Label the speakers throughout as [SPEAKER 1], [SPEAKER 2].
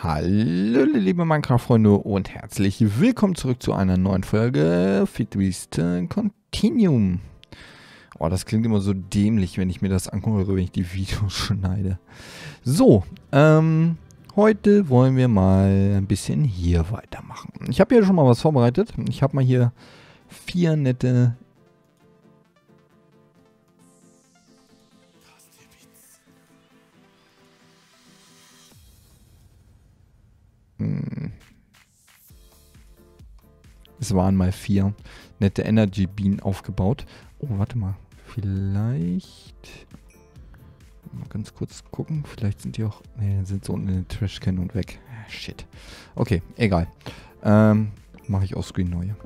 [SPEAKER 1] Hallo liebe Minecraft-Freunde und herzlich willkommen zurück zu einer neuen Folge Fitbeast Continuum. Oh, das klingt immer so dämlich, wenn ich mir das angucke, wenn ich die Videos schneide. So, ähm, heute wollen wir mal ein bisschen hier weitermachen. Ich habe hier schon mal was vorbereitet. Ich habe mal hier vier nette Es waren mal vier nette Energy Bienen aufgebaut. Oh, warte mal. Vielleicht... Mal ganz kurz gucken. Vielleicht sind die auch... Ne, sind so unten in den Trashcan und weg. Ah, shit. Okay, egal. Ähm, mache ich aus Screen neue.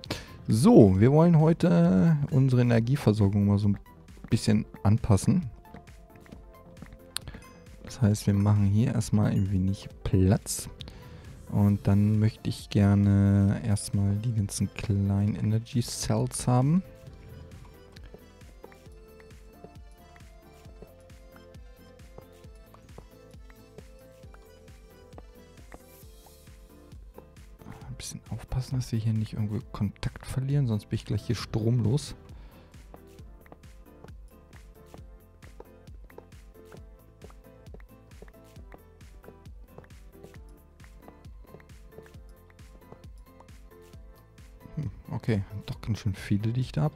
[SPEAKER 1] So, wir wollen heute unsere Energieversorgung mal so ein bisschen anpassen. Das heißt, wir machen hier erstmal ein wenig Platz. Und dann möchte ich gerne erstmal die ganzen kleinen Energy Cells haben. Ein bisschen aufpassen, dass wir hier nicht irgendwo Kontakt verlieren, sonst bin ich gleich hier stromlos. Ganz schön viele, da habe.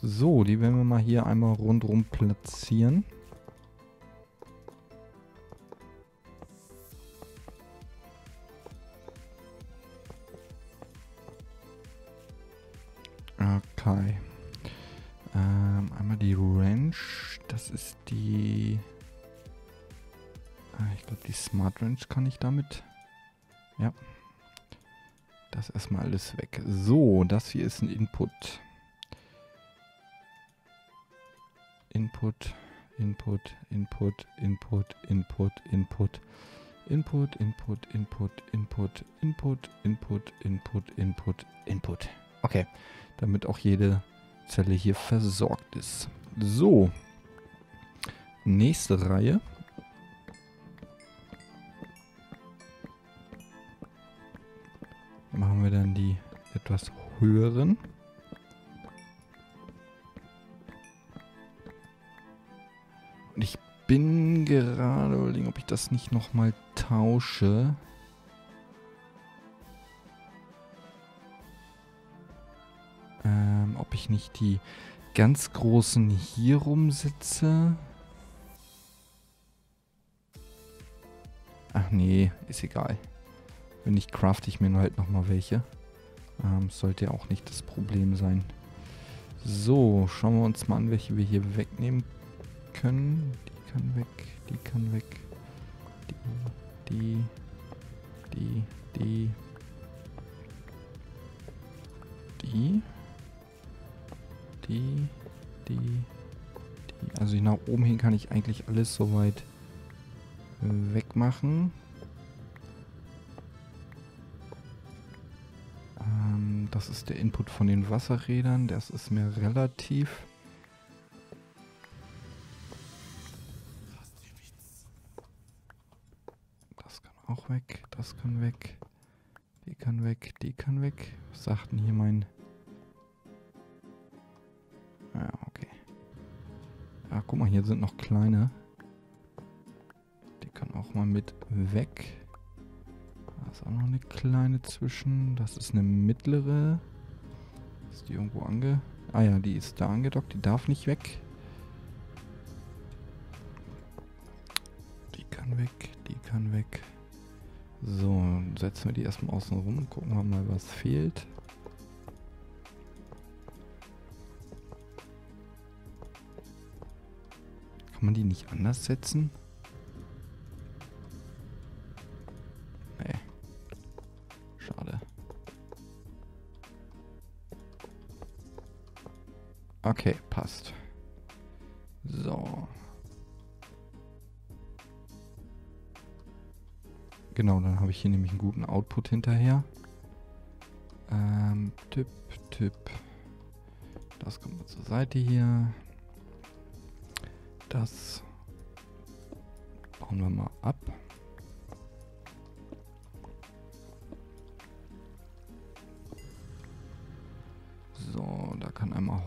[SPEAKER 1] So, die werden wir mal hier einmal rundherum platzieren. Okay. Ähm, einmal die Ranch. Das ist die... Ah, ich glaube, die Smart Ranch kann ich damit. Ja. Das erstmal alles weg. So, das hier ist ein Input. Input, Input, Input, Input, Input, Input. Input, Input, Input, Input, Input, Input, Input, Input, Input. Okay, damit auch jede Zelle hier versorgt ist. So. Nächste Reihe. Höheren. Und ich bin gerade überlegen, ob ich das nicht nochmal tausche. Ähm, ob ich nicht die ganz großen hier rumsitze. Ach nee, ist egal. Wenn nicht, crafte ich mir nur halt nochmal welche. Ähm, sollte ja auch nicht das Problem sein. So, schauen wir uns mal an, welche wir hier wegnehmen können. Die kann weg, die kann weg. Die, die, die, die. Die, die, die, die. Also nach oben hin kann ich eigentlich alles soweit wegmachen. Das ist der Input von den Wasserrädern. Das ist mir relativ... Das kann auch weg. Das kann weg. Die kann weg. Die kann weg. Was sagt denn hier mein... Ja, okay. Ja, guck mal, hier sind noch kleine. Die kann auch mal mit weg auch noch eine kleine zwischen. Das ist eine mittlere. Ist die irgendwo ange... Ah ja, die ist da angedockt. Die darf nicht weg. Die kann weg. Die kann weg. So, setzen wir die erstmal außen rum. Gucken wir mal, was fehlt. Kann man die nicht anders setzen? Okay, passt. So. Genau, dann habe ich hier nämlich einen guten Output hinterher. Ähm, Tipp, Tipp. Das kommt mal zur Seite hier. Das bauen wir mal ab.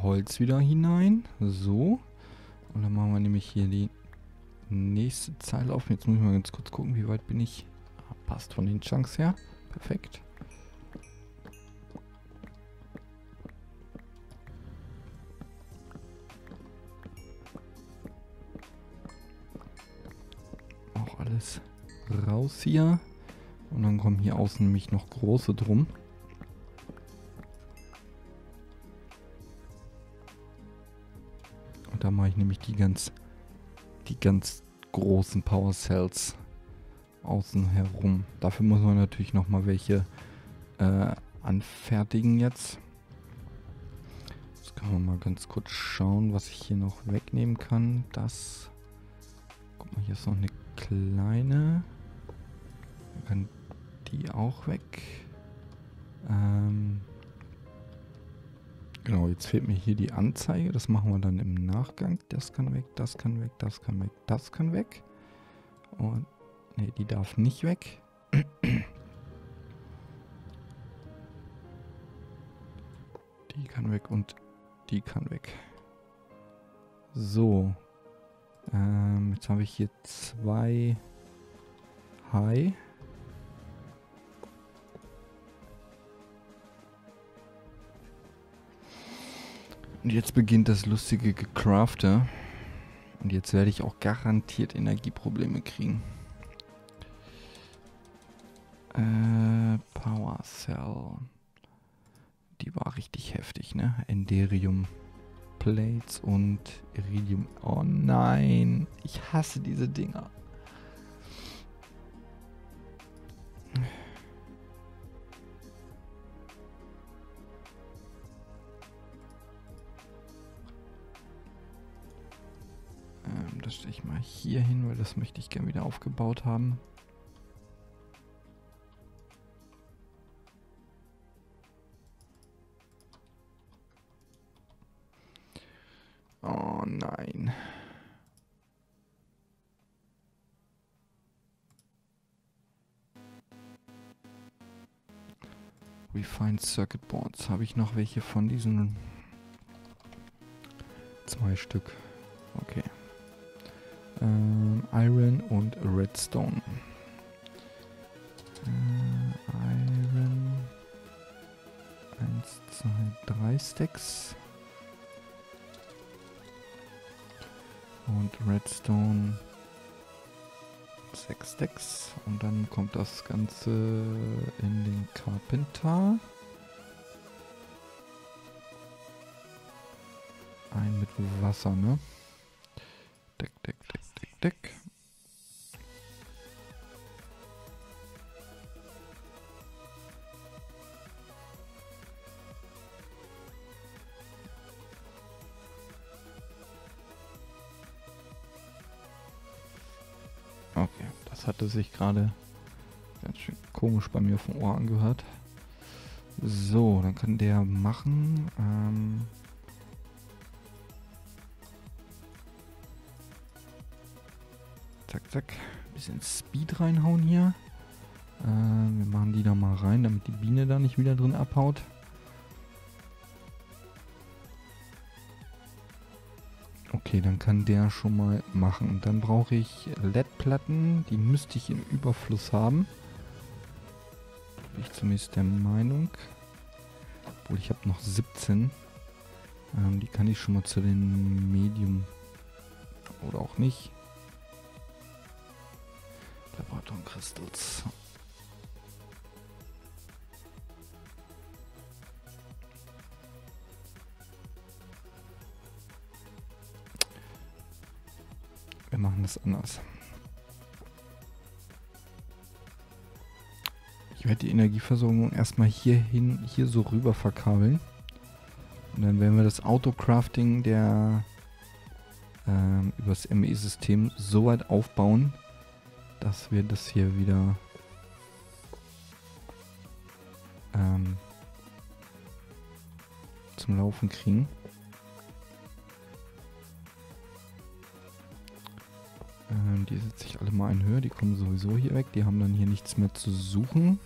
[SPEAKER 1] Holz wieder hinein. So. Und dann machen wir nämlich hier die nächste Zeile auf. Jetzt muss ich mal ganz kurz gucken, wie weit bin ich. Ah, passt von den Chunks her. Perfekt. Auch alles raus hier. Und dann kommen hier außen nämlich noch große drum. Da mache ich nämlich die ganz, die ganz großen Power Cells außen herum. Dafür muss man natürlich noch mal welche äh, anfertigen jetzt. Jetzt kann man mal ganz kurz schauen, was ich hier noch wegnehmen kann. Das, guck mal, hier ist noch eine kleine. Man kann die auch weg. Ähm, genau, jetzt fehlt mir hier die Anzeige. Das machen wir dann im Nachgang. Das kann weg, das kann weg, das kann weg, das kann weg. Und ne, die darf nicht weg. Die kann weg und die kann weg. So. Ähm, jetzt habe ich hier zwei High. Und jetzt beginnt das lustige Gecrafte. Und jetzt werde ich auch garantiert Energieprobleme kriegen. Äh, Power Cell. Die war richtig heftig, ne? Enderium Plates und Iridium. Oh nein, ich hasse diese Dinger. Hier hin, weil das möchte ich gerne wieder aufgebaut haben. Oh nein. Refined Circuit Boards. Habe ich noch welche von diesen? Zwei Stück. Okay. Ähm, Iron und Redstone. Äh, Iron. Eins, zwei, drei Stacks. Und Redstone 6 Stacks. Und dann kommt das Ganze in den Carpenter. Ein mit Wasser, ne? Das hatte sich gerade ganz schön komisch bei mir vom Ohr angehört. So, dann kann der machen. Ähm zack, zack. Bisschen Speed reinhauen hier. Äh, wir machen die da mal rein, damit die Biene da nicht wieder drin abhaut. Okay, dann kann der schon mal machen. Dann brauche ich LED-Platten. Die müsste ich im Überfluss haben. Bin ich zumindest der Meinung. Obwohl, ich habe noch 17. Ähm, die kann ich schon mal zu den Medium... Oder auch nicht. Laboratorium Crystals. Wir machen das anders. Ich werde die Energieversorgung erstmal hierhin, hier so rüber verkabeln. Und dann werden wir das Autocrafting der ähm, übers ME-System so weit aufbauen, dass wir das hier wieder ähm, zum Laufen kriegen. setze ich alle mal ein höher. Die kommen sowieso hier weg. Die haben dann hier nichts mehr zu suchen.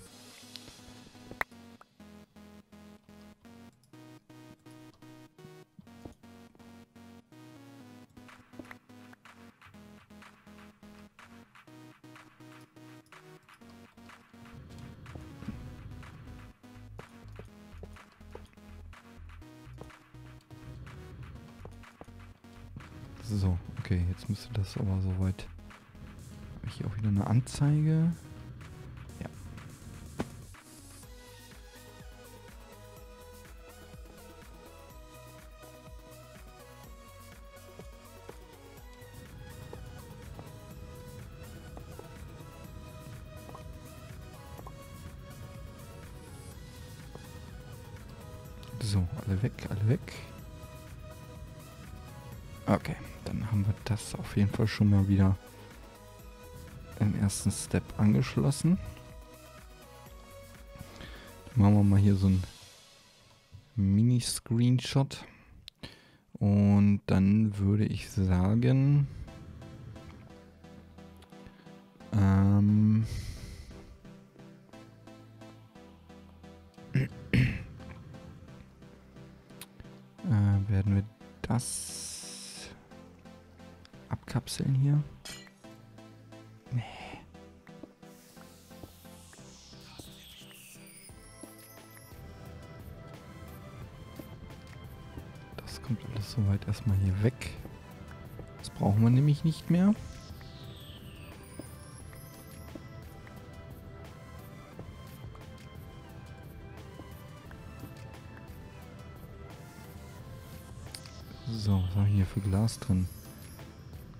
[SPEAKER 1] So, okay, jetzt müsste das aber soweit hier auch wieder eine Anzeige? Ja. So, alle weg, alle weg. Okay, dann haben wir das auf jeden Fall schon mal wieder ersten Step angeschlossen. Dann machen wir mal hier so ein Mini-Screenshot. Und dann würde ich sagen, ähm, äh, werden wir das abkapseln hier. Soweit erstmal hier weg. Das brauchen wir nämlich nicht mehr. So, was haben wir hier für Glas drin?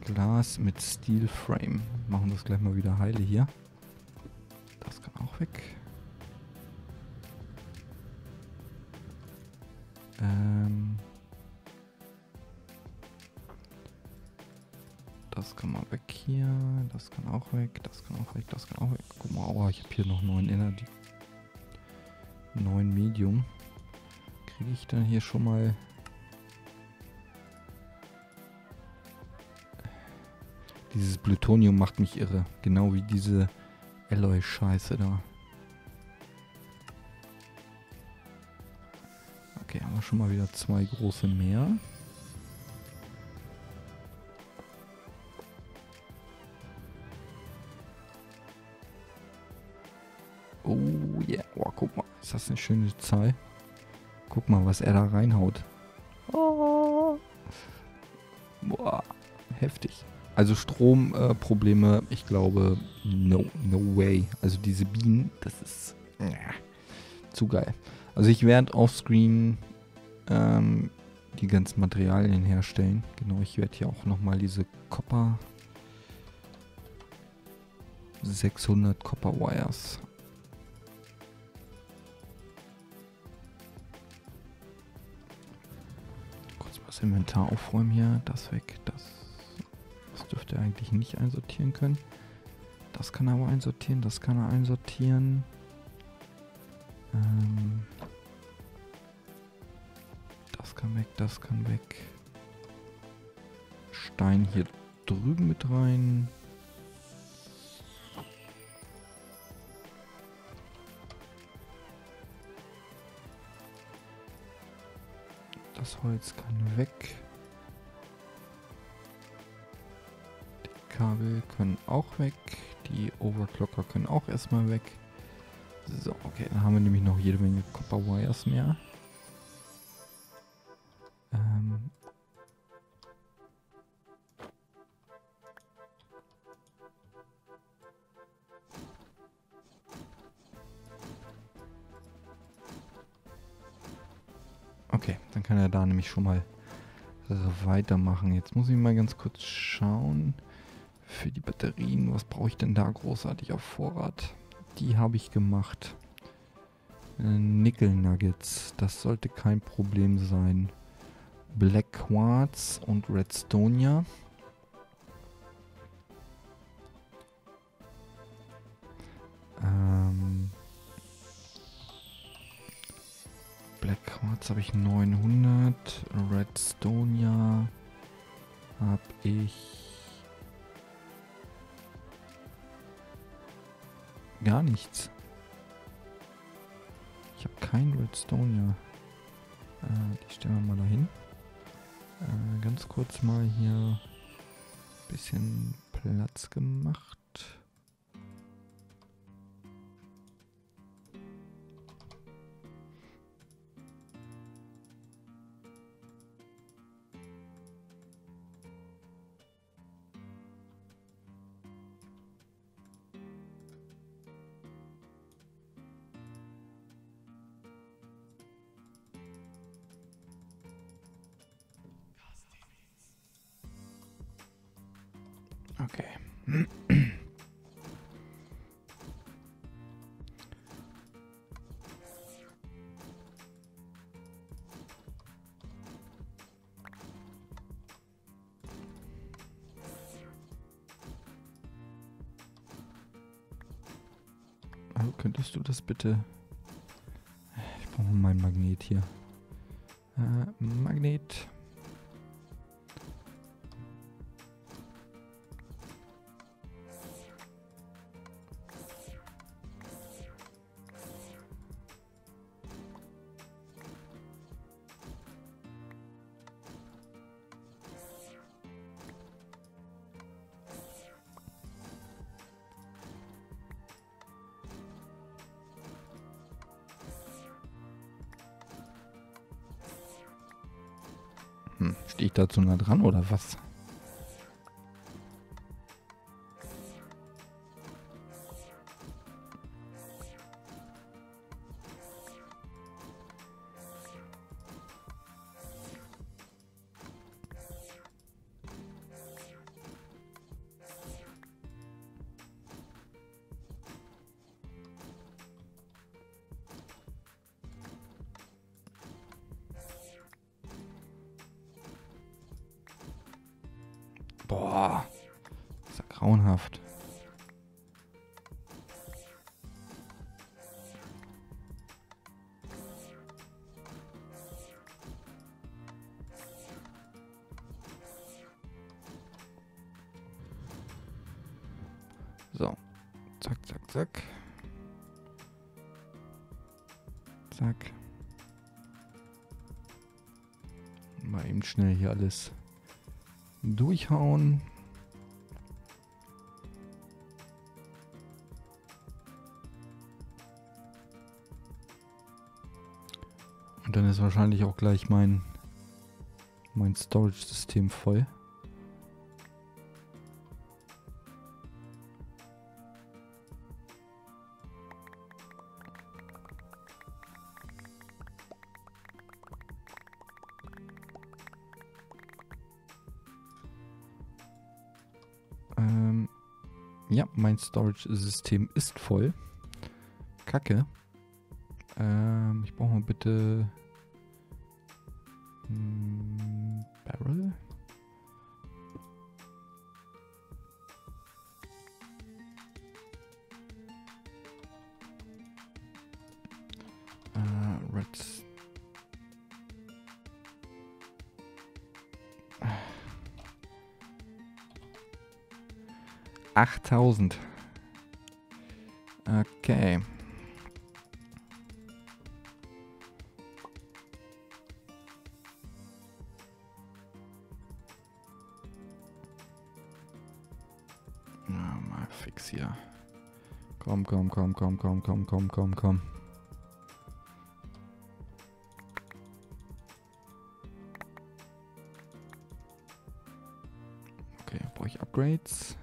[SPEAKER 1] Glas mit Steel Frame. Machen das gleich mal wieder heile hier. Das kann auch weg. Das kann mal weg hier. Das kann auch weg. Das kann auch weg. Das kann auch weg. Guck mal, oh, ich habe hier noch neun Energy. Neun Medium. Kriege ich dann hier schon mal Dieses Plutonium macht mich irre. Genau wie diese Alloy-Scheiße da. Okay, haben wir schon mal wieder zwei große mehr. Ist eine schöne Zahl? Guck mal, was er da reinhaut. Oh. Boah, heftig. Also Stromprobleme, äh, ich glaube, no, no way. Also diese Bienen, das ist äh, zu geil. Also ich werde offscreen ähm, die ganzen Materialien herstellen. Genau, ich werde hier auch nochmal diese Copper 600 Copper Wires. Inventar aufräumen hier. Das weg, das das dürfte er eigentlich nicht einsortieren können. Das kann er aber einsortieren, das kann er einsortieren. Ähm das kann weg, das kann weg. Stein hier drüben mit rein. Das Holz kann weg. Kabel können auch weg. Die Overclocker können auch erstmal weg. So, okay, dann haben wir nämlich noch jede Menge Copper Wires mehr. Nämlich schon mal weitermachen. Jetzt muss ich mal ganz kurz schauen für die Batterien. Was brauche ich denn da großartig auf Vorrat? Die habe ich gemacht. Äh, Nickel Nuggets, das sollte kein Problem sein. Black Quartz und Redstonia. Quartz habe ich 900. Redstonia habe ich Gar nichts. Ich habe kein Redstone, ja. Äh, die stellen wir mal dahin. Äh, ganz kurz mal hier bisschen Platz gemacht. Könntest du das bitte... Ich brauche mal mein Magnet hier. Äh, Magnet. dazu nah dran oder was? Boah. Ist ja grauenhaft. So. Zack, zack, zack. Zack. Mal eben schnell hier alles durchhauen. Und dann ist wahrscheinlich auch gleich mein, mein Storage-System voll. Storage-System ist voll. Kacke. Ähm, ich brauche mal bitte hm, Barrel. Äh, Red 8000. Okay. Ja, mal fix hier. Komm, komm, komm, komm, komm, komm, komm, komm, komm. Okay, brauche ich Upgrades?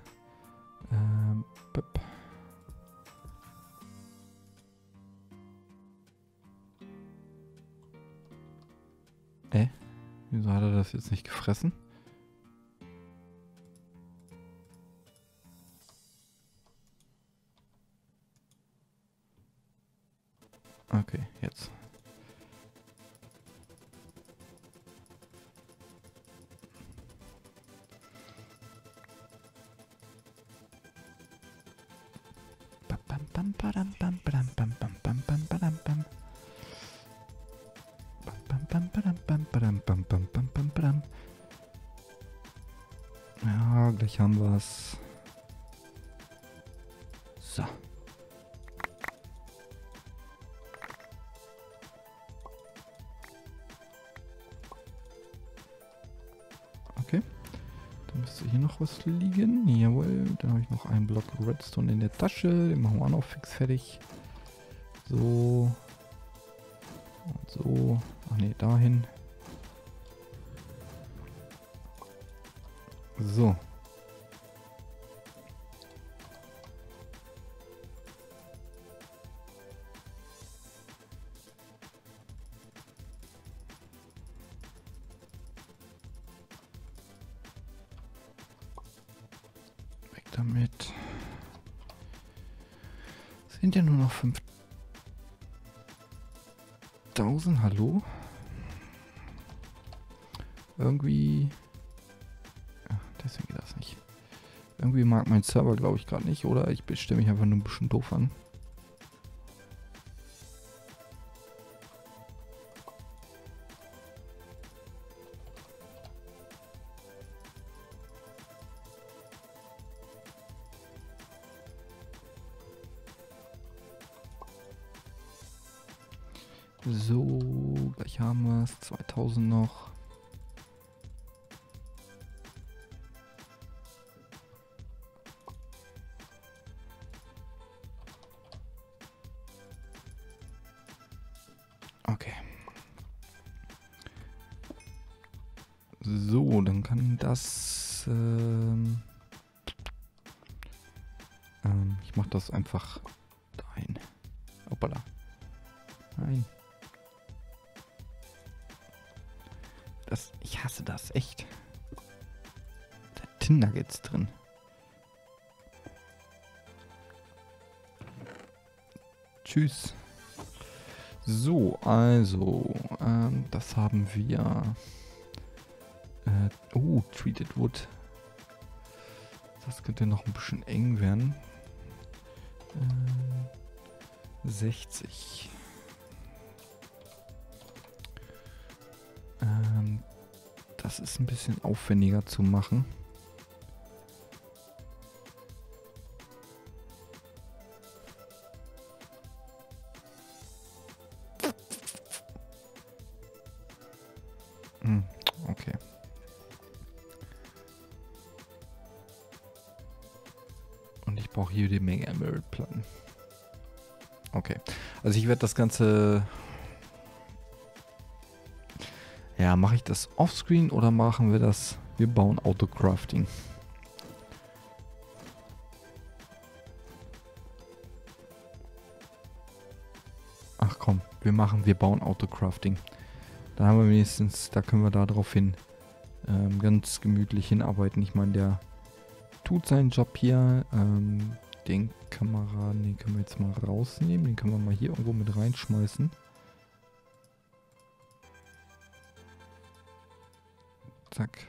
[SPEAKER 1] Das jetzt nicht gefressen? Okay, jetzt. Badam. Ja, gleich haben wir's. So. Okay. Dann müsste hier noch was liegen. Jawohl, dann habe ich noch einen Block Redstone in der Tasche. Den machen wir auch noch fix fertig. So. Und so. Ach nee, dahin. So. damit. Sind ja nur noch 5000, hallo? Irgendwie... Irgendwie mag mein Server, glaube ich, gerade nicht. Oder ich bestimme mich einfach nur ein bisschen doof an. Okay. So, dann kann das... Ähm, ähm, ich mache das einfach dahin. Hoppala. Nein. Das, ich hasse das, echt. Da Tin Nuggets drin. Tschüss. So, also, ähm, das haben wir. Äh, oh, Treated Wood. Das könnte noch ein bisschen eng werden. Äh, 60. Ähm, das ist ein bisschen aufwendiger zu machen. Brauche hier die Menge Emerald-Platten. Okay. Also ich werde das Ganze ja, mache ich das offscreen oder machen wir das? Wir bauen Autocrafting. Ach komm, wir machen, wir bauen Autocrafting. Da haben wir wenigstens, da können wir da drauf hin ähm, ganz gemütlich hinarbeiten. Ich meine, der tut seinen Job hier. Ähm, den Kameraden, den können wir jetzt mal rausnehmen. Den können wir mal hier irgendwo mit reinschmeißen. Zack.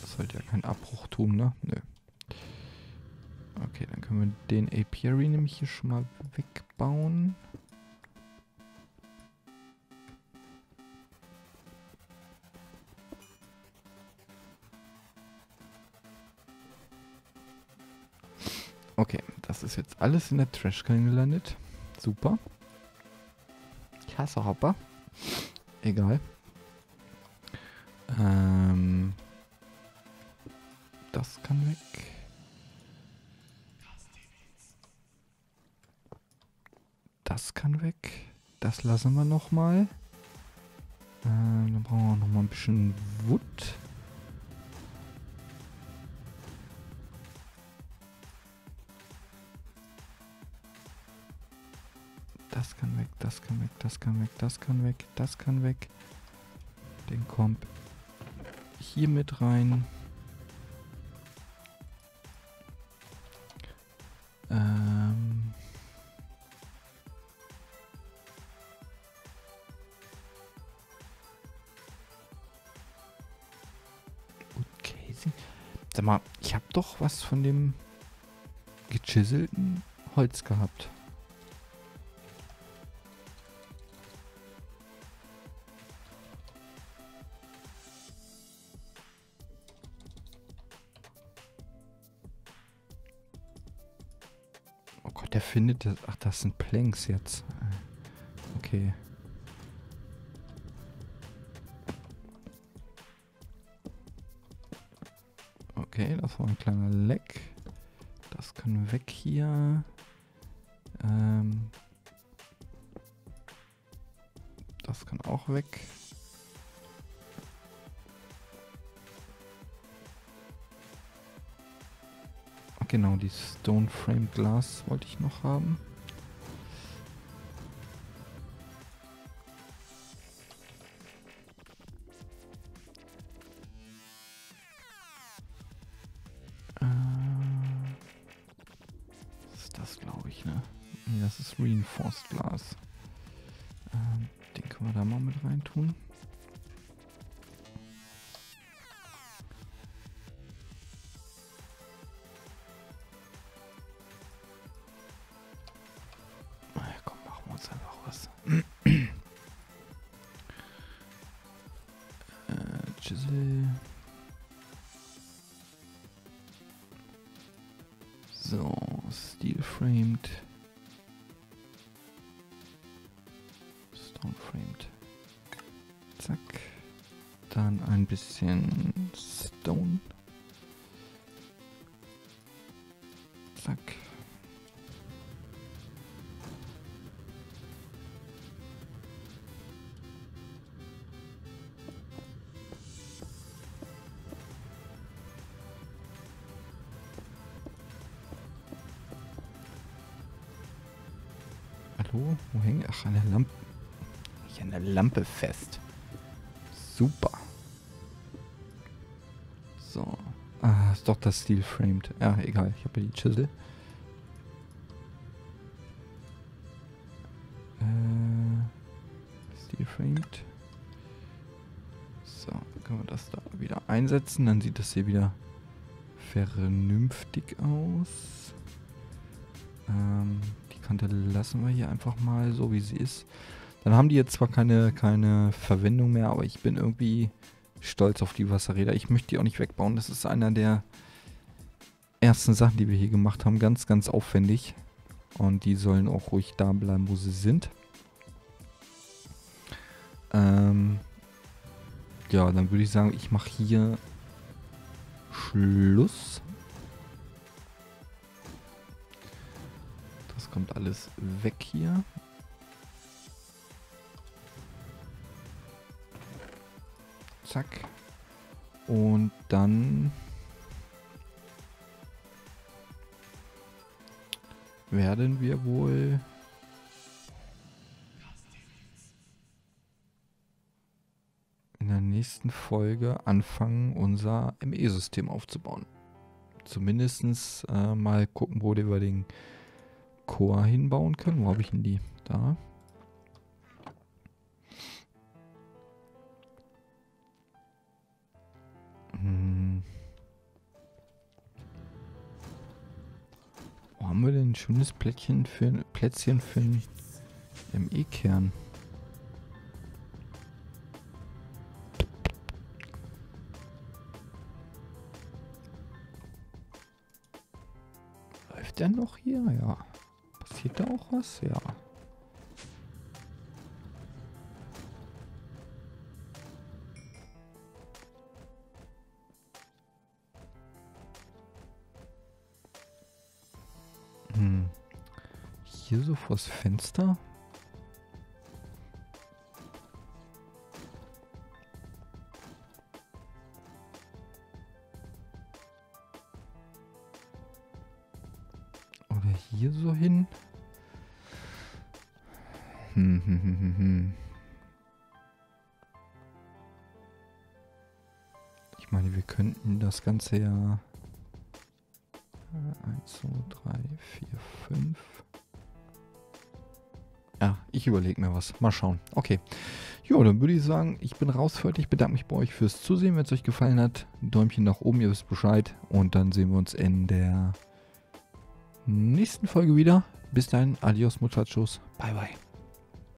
[SPEAKER 1] Das sollte ja kein Abbruch tun, ne? Nö. Okay, dann können wir den Apiary nämlich hier schon mal wegbauen. Alles in der Trashcan gelandet. Super. Ich hasse Hopper. Egal. Ähm, das kann weg. Das kann weg. Das lassen wir nochmal. Ähm, dann brauchen wir noch mal ein bisschen Wood. Das kann weg, das kann weg, das kann weg, das kann weg, das kann weg. Den kommt hier mit rein. Ähm okay. Sag mal, ich habe doch was von dem gechiselten Holz gehabt. Findet das. Ach, das sind Planks jetzt. Okay. Okay, das war ein kleiner Leck. Das kann weg hier. Ähm das kann auch weg. Genau, die Stone Frame Glass wollte ich noch haben. Chisel. So, Steel Framed. Stone Framed. Zack. Dann ein bisschen Stone. Lampe fest. Super. So. Ah, ist doch das Steel Framed. Ja, egal. Ich habe die Chisel. Äh, Steel Framed. So, können wir das da wieder einsetzen. Dann sieht das hier wieder vernünftig aus. Ähm, die Kante lassen wir hier einfach mal so, wie sie ist. Dann haben die jetzt zwar keine, keine Verwendung mehr, aber ich bin irgendwie stolz auf die Wasserräder. Ich möchte die auch nicht wegbauen. Das ist einer der ersten Sachen, die wir hier gemacht haben. Ganz, ganz aufwendig. Und die sollen auch ruhig da bleiben, wo sie sind. Ähm ja, dann würde ich sagen, ich mache hier Schluss. Das kommt alles weg hier. Zack. Und dann werden wir wohl in der nächsten Folge anfangen, unser ME-System aufzubauen. Zumindest äh, mal gucken, wo wir den Core hinbauen können. Wo habe ich denn die? Da. Schönes Plättchen für, Plätzchen für einen ME-Kern? Läuft der noch hier? Ja. Passiert da auch was? Ja. Hm. Hier so vors Fenster? Oder hier so hin? Hm, hm, hm, hm, hm. Ich meine, wir könnten das Ganze ja 1, 2, 3, 4, 5. Ja, ich überlege mir was. Mal schauen. Okay. Jo, dann würde ich sagen, ich bin raus für heute. Ich bedanke mich bei euch fürs Zusehen. Wenn es euch gefallen hat, Däumchen nach oben, ihr wisst Bescheid. Und dann sehen wir uns in der nächsten Folge wieder. Bis dahin, adios muchachos. Bye, bye.